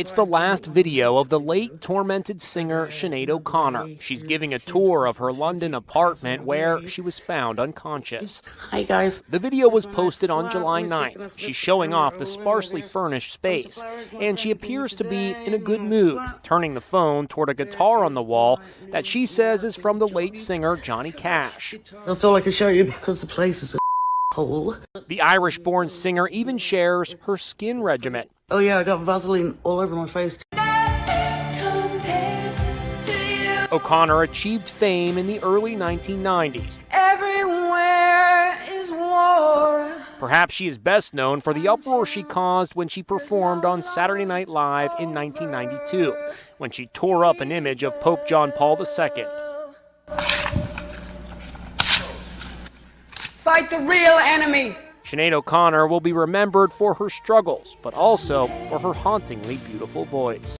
It's the last video of the late tormented singer Sinead O'Connor. She's giving a tour of her London apartment where she was found unconscious. Hi, guys. The video was posted on July 9th. She's showing off the sparsely furnished space, and she appears to be in a good mood, turning the phone toward a guitar on the wall that she says is from the late singer Johnny Cash. That's all I can show you because the place is a hole. The Irish born singer even shares her skin regimen. Oh, yeah, I got Vaseline all over my face. O'Connor achieved fame in the early 1990s. Everywhere is war. Perhaps she is best known for the uproar she caused when she performed on Saturday Night Live in 1992, when she tore up an image of Pope John Paul II. Fight the real enemy. Sinead O'Connor will be remembered for her struggles, but also for her hauntingly beautiful voice.